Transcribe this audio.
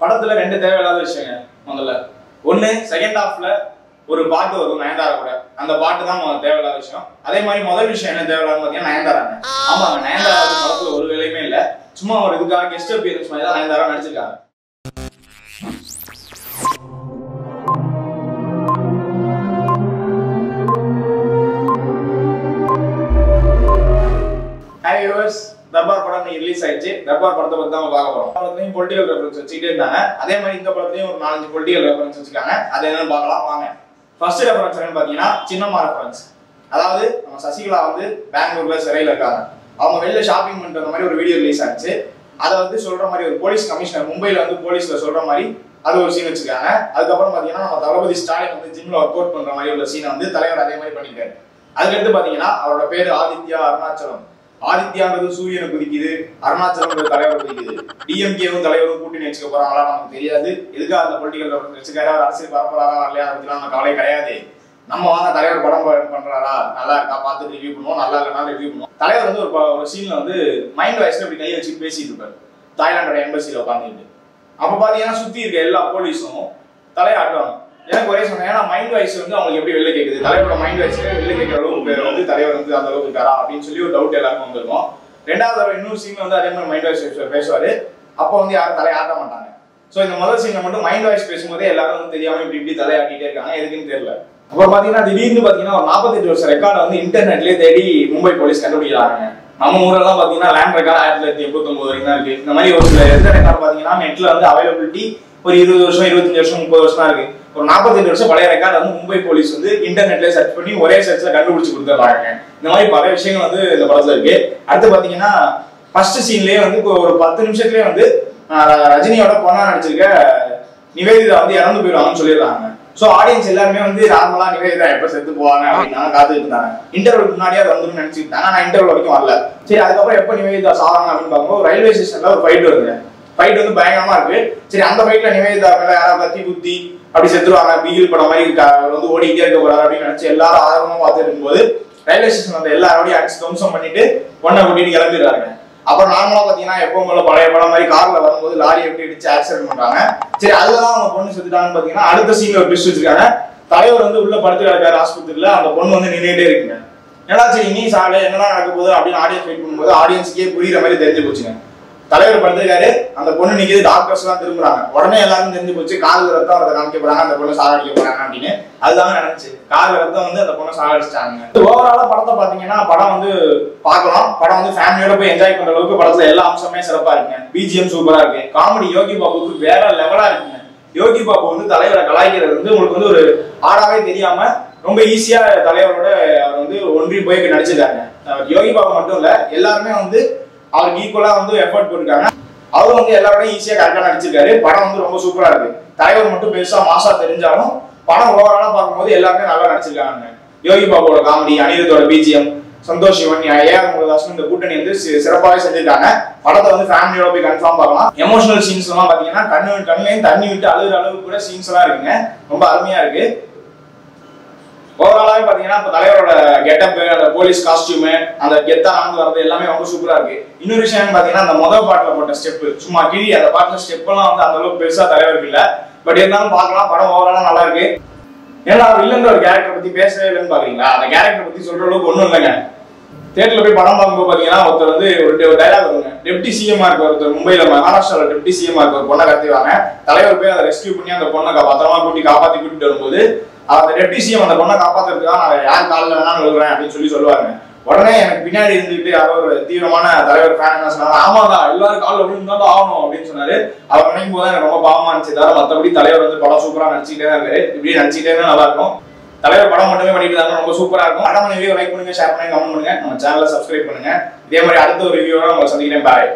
படத்துல ரெண்டு தேவையில்லாத விஷயங்க முதல்ல. ஒண்ணு செகண்ட் ஹாஃப்ல ஒரு பாட்டு வரும் நயன்தாரா கூட. அந்த பாட்டு தான் தேவையில்லாத விஷயம். அதே மாதிரி முதல் விஷயம் என்ன தேவையில்லாத பாத்தீங்கன்னா நயன்தாராங்க. ஆமா நயன்தாரா படத்துல ஒரு வேலையுமே இல்ல. சும்மா ஒரு இதுக்காக கெஸ்ட் அப்பியரன்ஸ் மாதிரி தான் நயன்தாரா நடிச்சிருக்காங்க. ஹாய் வியூவர்ஸ் தர்பார் படம் இன்னைக்கு ரிலீஸ் ஆயிடுச்சு. தர்பார் படத்தை பத்தி தான் பார்க்க போறோம். படத்துலயும் பொலிட்டிகல் ரெஃபரன்ஸ் வச்சுக்கிட்டே இருந்தாங்க. அதே மாதிரி இந்த படத்துலயும் ஒரு நாலஞ்சு பொலிட்டிகல் ரெஃபரன்ஸ் வச்சிருக்காங்க. அது என்னன்னு பார்க்கலாம். வாங்க. ஃபர்ஸ்ட் ரெஃபரன்ஸ் என்னன்னு பாத்தீங்கன்னா சின்னம்மா ரெஃபரன்ஸ் அதாவது நம்ம சசிகலா வந்து பெங்களூர்ல சிறையில இருக்காங்க. அவங்க வெளியில ஷாப்பிங் பண்ணிட்டு வந்த மாதிரி ஒரு வீடியோ ரிலீஸ் ஆச்சு. அதை வந்து சொல்ற மாதிரி ஒரு போலீஸ் கமிஷனர் மும்பைல வந்து போலீஸ்ல சொல்ற மாதிரி அது ஒரு சீன் வச்சுக்காங்க அதுக்கப்புறம் பாத்தீங்கன்னா நம்ம தளபதி ஸ்டாலின் வந்து ஜிம்ல ஒர்க் அவுட் பண்ற மாதிரி உள்ள சீனை வந்து தலைவர் அதே மாதிரி பண்ணிருக்காரு அதுக்கடுத்து பாத்தீங்கன்னா அவரோட பேரு ஆதித்யா அருணாச்சலம். ஆதித்யான்றது சூரியனை குதிக்குது அருணாச்சலம் தலைவர் குதிக்குது. டிஎம்கேவும் தலைவரும் கூட்டணி வச்சுக்க போறாங்களா நமக்கு தெரியாது. எதுக்காக அந்த பொலிட்டிக்கல் வச்சுக்காரு? அவர் அரசியல் பரப்புறாரா இல்லையா? அதை பத்திலாம் நம்ம கவலை கிடையாது. நம்ம வாங்க தலைவர் படம் ப- பண்றாரா? நல்லா இருக்கா? பார்த்து ரிவ்யூ பண்ணுவோம். நல்லா இல்லைனா ரிவ்யூ பண்ணுவோம். தலைவர் வந்து ஒரு ஒரு சீன்ல வந்து மைண்ட் வாய்ஸ்ல இப்படி கையை வச்சு பேசிட்டு இருப்பாரு. தாய்லாண்டோட எம்பசியில உட்காந்துட்டு அப்ப பாத்தீங்கன்னா சுத்தி இருக்க எல்லா போலீஸும் தலையாட்டுவாங்க. எனக்கு ஒரே சொன்னேன் ஏன்னா மைண்ட் வாய்ஸ் வந்து அவங்களுக்கு எப்படி வெளில கேக்குது? தலைவரோட மைண்ட் வாய்ஸ் வெளில கேட்கற அளவுக்கு வந்து தலைவர் வந்து அந்த அளவுக்கு இருக்காரா அப்படின்னு சொல்லி ஒரு டவுட் எல்லாருக்கும் வந்திருக்கும். ரெண்டாவது தடவை இன்னொரு சீன் வந்து அதே மாதிரி மைண்ட் வாய்ஸ் பேசுவாரு அப்போ வந்து யாரும் தலையாட்ட மாட்டாங்க. சோ இந்த முதல் சீன்ல மட்டும் மைண்ட் வாய்ஸ் பேசும்போதே எல்லாரும் வந்து தெரியாம இப்படி இப்படி தலையாட்டிட்டே இருக்காங்க. எதுக்குன்னு தெரியல. அப்புறம் பாத்தீங்கன்னா திடீர்னு பாத்தீங்கன்னா ஒரு 48 வருஷம் ரெக்கார்டை வந்து இன்டர்நெட்லயே தேடி மும்பை போலீஸ் கண்டுபிடிக்கிறாங்க. நம்ம ஊரெல்லாம் பாத்தீங்கன்னா லேண்ட் ரெக்கார்ட் ஆயிரத்தி தொள்ளாயிரத்தி எண்பத்தொன்பது வரைக்கும் தான் இருக்கு. இந்த மாதிரி ஒரு சில எந்த ரெக்கார்ட் பாத்தீங்கன்னா நெட்ல வந்து அவைலபிலிட்டி ஒரு இருபது வருஷம் இருபத்தஞ்சு வருஷம் முப்பது வருஷம் தான் இருக்கு. ஒரு 48 வருஷம் பழைய ரெக்கார்ட் வந்து மும்பை போலீஸ் வந்து இன்டர்நெட்ல சர்ச் பண்ணி ஒரே சர்ச்ல கண்டுபிடிச்சு கொடுத்துறாங்க இந்த மாதிரி பல விஷயங்கள் வந்து இந்த படத்துல இருக்கு. அடுத்து பாத்தீங்கன்னா ஃபர்ஸ்ட் சீன்லயே வந்து இப்போ ஒரு பத்து நிமிஷத்துலயே வந்து ஆஹ், ரஜினியோட பொண்ணா நடிச்சிருக்க நிவேதிதா வந்து இறந்து போயிடுவாங்கன்னு சொல்லிடுறாங்க சோ ஆடியன்ஸ் எல்லாருமே வந்து நார்மலா நிவேதிதா எப்ப செத்து போவாங்க அப்படின்னு காத்துட்டு இருந்தாங்க. இன்டர்வல் முன்னாடியே அது வந்துடும் நினைச்சுக்கிட்டாங்க. ஆனா இன்டர்வல் வரைக்கும் வரல. சரி அதுக்கப்புறம் எப்ப நிவேதிதா சாவாங்க அப்படின்னு பார்க்கும்போது ரயில்வே ஸ்டேஷன்ல ஒரு ஃபைட் வருது ஃபைட் வந்து பயங்கரமா இருக்கு. சரி அந்த ஃபைட்ல நிவேதிதா மேல யாராவது கத்தி குத்தி அப்படி செத்துருவாங்க பீகில் படம் மாதிரி இருக்கா வந்து ஓடிக்கிட்டே இருக்க போறாரு அப்படின்னு நினைச்சு எல்லாரும் ஆர்வமா பார்த்துட்டு இருக்கும்போது ரயில்வே ஸ்டேஷன் வந்து எல்லாரோடையும் அடிச்சு துவம்சம் பண்ணிட்டு பொண்ணை கூட்டிட்டு கிளம்பிடுறாங்க. அப்புறம் நார்மலா பாத்தீங்கன்னா எப்பவும் போல பழைய படம் மாதிரி கார்ல வரும்போது லாரியை எப்படி அடிச்சு ஆக்சிடென்ட் பண்றாங்க. சரி அதுதான் அவங்க பொண்ணு செத்துட்டாங்கன்னு பாத்தீங்கன்னா அடுத்த சீன்ல ஒரு பிஸ்ட் வச்சிருக்காங்க. தலைவர் வந்து உள்ள படுத்து கிடக்காரு ஆஸ்பத்திரியில அந்த பொண்ணு வந்து நின்றுட்டே இருக்குங்க. ஏன்னா சரி நீ சாலை என்னடா நடக்க போகுது அப்படின்னு ஆடியன்ஸ் வெயிட் பண்ணும்போது ஆடியன்ஸ்க்கே புரியுற மாதிரி தெரிஞ்சு போச்சுங்க. தலைவர் படுத்திருக்காரு. அந்த பொண்ணு நிக்கிது. டாக்டர்ஸ் எல்லாம் திரும்புறாங்க. உடனே எல்லாரும் தெரிஞ்சு போச்சு. கால் ரத்தம் அதை காமிக்க போறாங்க. அந்த பொண்ணு சாகடிக்க போறாங்க அப்படின்னு. அதுதான் நடந்துச்சு. கால் ரத்தம் வந்து அந்த பொண்ணை சாகடிச்சிட்டாங்க. ஓவராலா படத்தை பாத்தீங்கன்னா படம் வந்து பார்க்கலாம். படம் வந்து ஃபேமிலியோட போய் என்ஜாய் பண்ற அளவுக்கு படத்துல எல்லா அம்சமே சிறப்பா இருக்குங்க. பிஜிஎம் சூப்பரா இருக்கு. காமெடி யோகி பாபுக்கு வேற லெவலா இருக்குங்க. யோகி பாபு வந்து தலைவரை கலாய்க்கிறது வந்து உங்களுக்கு வந்து ஒரு ஆடாவே தெரியாம ரொம்ப ஈஸியா தலைவரோட அவர் வந்து ஒன்றி போய் நடிச்சிருக்காங்க யோகி பாபு மட்டும் இல்ல எல்லாருமே வந்து அவருக்கு ஈக்குவலா வந்து எஃபர்ட் போட்டிருக்காங்க. அவரும் வந்து எல்லாரோடையும் ஈஸியா கரெக்டா நடிச்சிருக்காரு. படம் வந்து ரொம்ப சூப்பரா இருக்கு. தலைவர் மட்டும் பெருசா மாசா தெரிஞ்சாலும் படம் ஓவராலா பார்க்கும்போது எல்லாருமே நல்லா நடிச்சிருக்காங்க. யோகி பாபுவோட காமெடி அனிருத்தோட பிஜிஎம் சந்தோஷ் சிவன் ஏஆர் முருகதாசன் இந்த கூட்டணி வந்து சிறப்பாகவே செஞ்சிருக்காங்க. படத்தை வந்து ஃபேமிலியோட போய் கன்ஃபார்ம் பார்க்கலாம். எமோஷனல் சீன்ஸ் எல்லாம் பாத்தீங்கன்னா கண்ணு கண்ணுலையும் தண்ணி விட்டு அழுகிற அளவுக்கு கூட சீன்ஸ் எல்லாம் இருக்குங்க. ரொம்ப அருமையா இருக்கு. ஓவராலாவே பாத்தீங்கன்னா இப்ப தலைவரோட கெட்டப் அந்த போலீஸ் காஸ்டியூம் அந்த கெத்தா ஆண்டு வரது எல்லாமே ரொம்ப சூப்பரா இருக்கு. இன்னொரு விஷயம் பாத்தீங்கன்னா அந்த முதல் பாட்டுல போட்ட ஸ்டெப் சும்மா கிழி அந்த பாட்டுல ஸ்டெப் எல்லாம் வந்து அந்த அளவுக்கு பெருசா தலைவருக்கு இல்ல. பட் இருந்தாலும் பார்க்கலாம் படம் ஓவராலா நல்லா இருக்கு. ஏன்னா வில்லன்ற ஒரு கேரக்டர் பத்தி பேசவே இல்லைன்னு பாக்குறீங்களா? அந்த கேரக்டர் பத்தி சொல்ற அளவுக்கு ஒண்ணும் இல்லைங்க. தேட்டர்ல போய் படம் பார்க்கும்போது பாத்தீங்கன்னா ஒருத்தர் வந்து ஒரு டைலாக் வருங்க. டெப்டி சிஎம்மா இருக்க ஒருத்தர் மும்பைல மகாராஷ்டிரால டெப்டி சிஎம்மா இருக்க ஒரு பொண்ணை கத்திவாங்க தலைவர் போய் அதை ரெஸ்கியூ பண்ணி அந்த பொண்ணை பத்திரமா கூட்டி காப்பாத்தி கூட்டிட்டு வரும்போது அந்த டெப்டி சிஎம் அந்த பொண்ணை காப்பாத்துறதுக்காக நான் யார் காலில் வேணாலும் விழுகிறேன் அப்படின்னு சொல்லி சொல்லுவாங்க உடனே எனக்கு பின்னாடி இருந்துட்டு யாரோ ஒரு தீவிரமான தலைவர் ஃபேன் என்ன சொன்னாங்க தான் எல்லாரும் காலில் விழுந்தாலும் ஆகணும் அப்படின்னு சொன்னாரு. அவர் நினைக்கும் போது எனக்கு ரொம்ப பாவமா இருந்துச்சு. தவிர மற்றபடி தலைவர் வந்து படம் சூப்பரா நடிச்சுக்கிட்டே தான் இருக்காரு. இப்படி நடிச்சுக்கிட்டே நல்லா இருக்கும். தலைவர் படம் மட்டுமே பண்ணிட்டு இருந்தாங்க ரொம்ப சூப்பரா இருக்கும். அடம் வீடியோ லைக் பண்ணுங்க ஷேர் பண்ணுங்க கமெண்ட் பண்ணுங்க. நம்ம சேனலை சப்ஸ்கிரைப் பண்ணுங்க. இதே மாதிரி அடுத்த ஒரு ரிவியூவோட உங்களை சந்திக்கிறேன். பாய்